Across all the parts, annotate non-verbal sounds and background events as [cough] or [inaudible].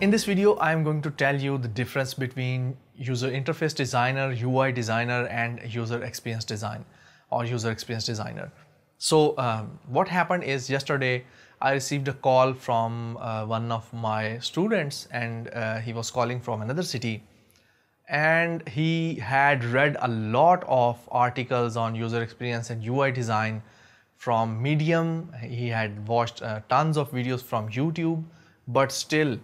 In this video, I am going to tell you the difference between user interface designer, UI designer, and user experience design or user experience designer. So um, what happened is yesterday I received a call from uh, one of my students and uh, he was calling from another city and he had read a lot of articles on user experience and UI design from Medium. He had watched uh, tons of videos from YouTube, but still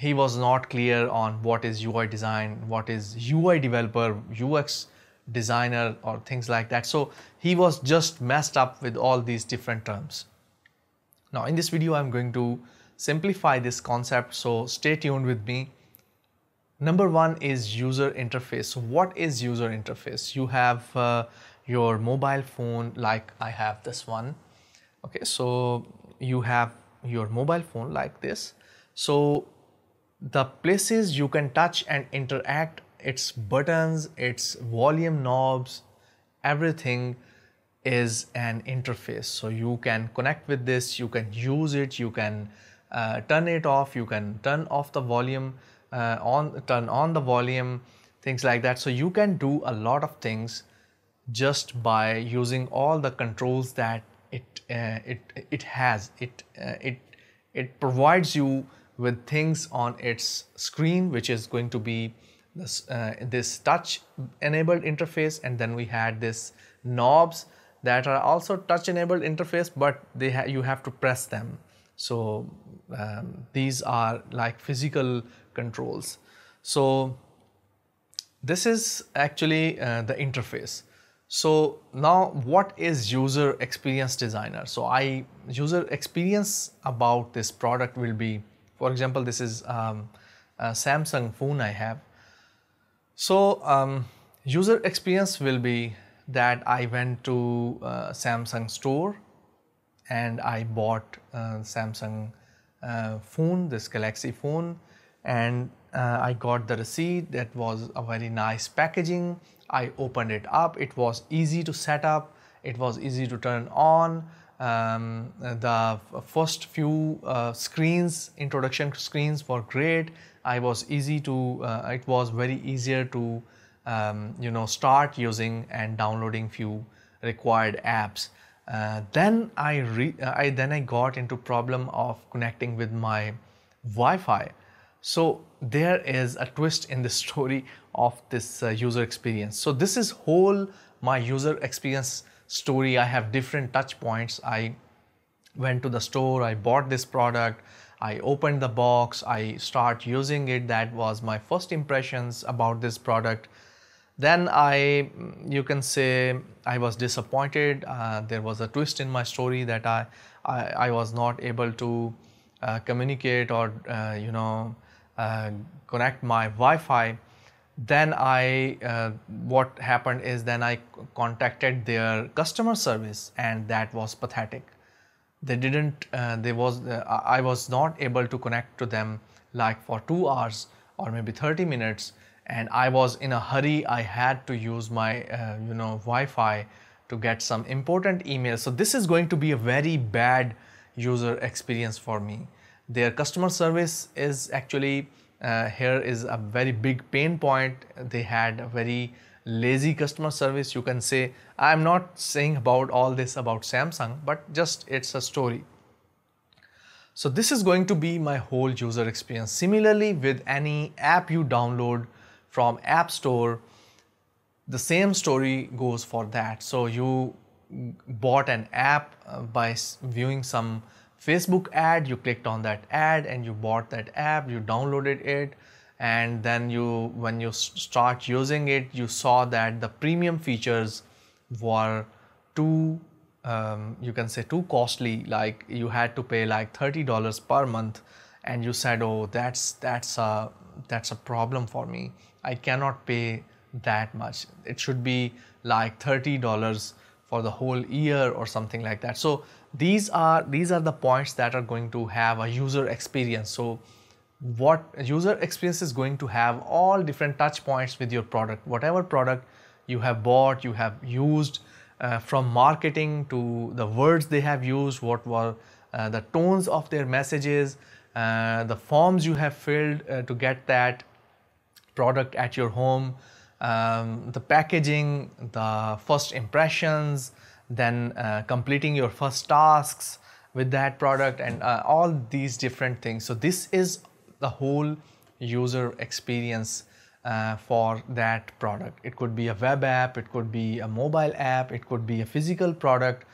he was not clear on what is UI design, what is UI developer, UX designer or things like that. So he was just messed up with all these different terms. Now in this video I'm going to simplify this concept so stay tuned with me. Number one is user interface. What is user interface? You have uh, your mobile phone like I have this one. Okay, so you have your mobile phone like this. So the places you can touch and interact its buttons its volume knobs everything is an interface. So you can connect with this you can use it you can uh, turn it off you can turn off the volume uh, on turn on the volume things like that. So you can do a lot of things just by using all the controls that it uh, it it has. It uh, it it provides you with things on its screen which is going to be this, uh, this touch enabled interface. And then we had this knobs that are also touch enabled interface but they ha you have to press them. So um, these are like physical controls. So this is actually uh, the interface. So now what is user experience designer? So i user experience about this product will be for example, this is um, a Samsung phone I have. So um, user experience will be that I went to uh, Samsung store and I bought uh, Samsung uh, phone, this Galaxy phone and uh, I got the receipt that was a very nice packaging. I opened it up, it was easy to set up, it was easy to turn on, um, the first few uh, screens, introduction screens were great. I was easy to, uh, it was very easier to, um, you know, start using and downloading few required apps. Uh, then I, re I then I got into problem of connecting with my Wi-Fi. So there is a twist in the [laughs] story of this uh, user experience. So this is whole my user experience story. I have different touch points. I went to the store, I bought this product, I opened the box, I start using it. That was my first impressions about this product. Then I, you can say, I was disappointed. Uh, there was a twist in my story that I, I, I was not able to uh, communicate or, uh, you know, uh, connect my Wi-Fi then I, uh, what happened is then I contacted their customer service and that was pathetic. They didn't, uh, they was, uh, I was not able to connect to them like for two hours or maybe 30 minutes and I was in a hurry. I had to use my, uh, you know, Wi-Fi to get some important emails. So this is going to be a very bad user experience for me. Their customer service is actually uh, here is a very big pain point. They had a very lazy customer service. You can say, I'm not saying about all this about Samsung, but just it's a story. So this is going to be my whole user experience. Similarly, with any app you download from App Store, the same story goes for that. So you bought an app uh, by viewing some Facebook ad, you clicked on that ad and you bought that app, you downloaded it and then you when you start using it you saw that the premium features were too um, you can say too costly like you had to pay like $30 per month and you said oh that's that's a that's a problem for me. I cannot pay that much. It should be like $30 for the whole year or something like that. So these are these are the points that are going to have a user experience. So what user experience is going to have all different touch points with your product. Whatever product you have bought you have used uh, from marketing to the words they have used what were uh, the tones of their messages uh, the forms you have filled uh, to get that product at your home, um, the packaging, the first impressions, then uh, completing your first tasks with that product and uh, all these different things. So this is the whole user experience uh, for that product. It could be a web app, it could be a mobile app, it could be a physical product.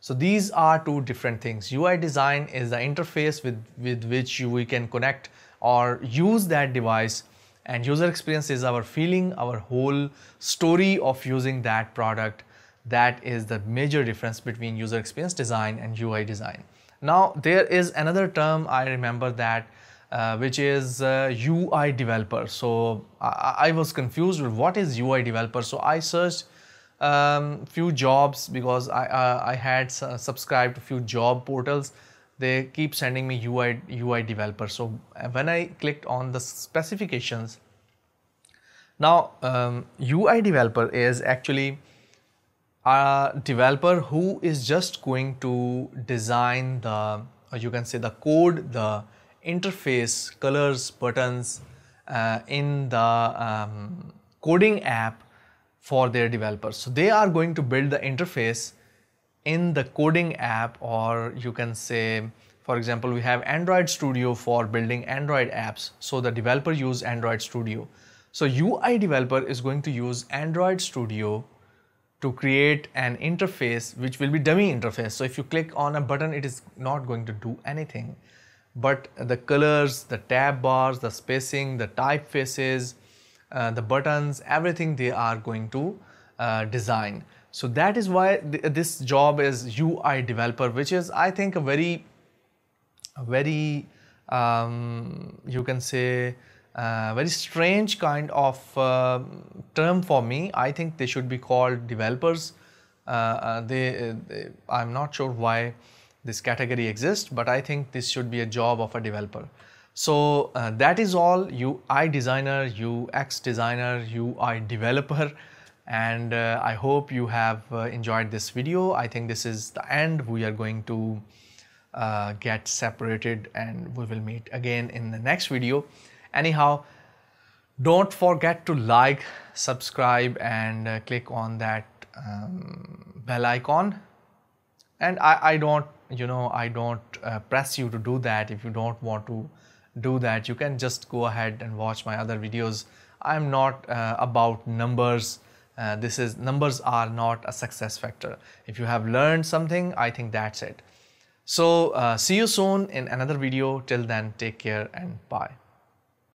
So these are two different things. UI design is the interface with, with which you, we can connect or use that device and user experience is our feeling, our whole story of using that product. That is the major difference between user experience design and UI design. Now there is another term I remember that uh, which is uh, UI developer. So I, I, was confused with what is UI developer. So I searched um, few jobs because I, uh, I had subscribed to few job portals. They keep sending me UI, UI developer. So when I clicked on the specifications, now um, UI developer is actually a developer who is just going to design the, you can say the code, the interface, colors, buttons uh, in the um, coding app for their developers. So they are going to build the interface in the coding app or you can say for example we have Android Studio for building Android apps. So the developer use Android Studio. So UI developer is going to use Android Studio to create an interface which will be dummy interface. So if you click on a button it is not going to do anything but the colors, the tab bars, the spacing, the typefaces, uh, the buttons, everything they are going to uh, design. So that is why th this job is UI developer, which is I think a very, a very, um, you can say, uh, very strange kind of uh, term for me. I think they should be called developers. Uh, uh, they, they, I'm not sure why this category exists, but I think this should be a job of a developer. So uh, that is all UI designer, UX designer, UI developer and uh, I hope you have enjoyed this video. I think this is the end. We are going to get separated and we will meet again in the next video. Anyhow, don't forget to like, subscribe and uh, click on that um, bell icon. And I, I don't you know I don't uh, press you to do that. If you don't want to do that you can just go ahead and watch my other videos. I'm not uh, about numbers. Uh, this is numbers are not a success factor. If you have learned something I think that's it. So uh, see you soon in another video. Till then take care and bye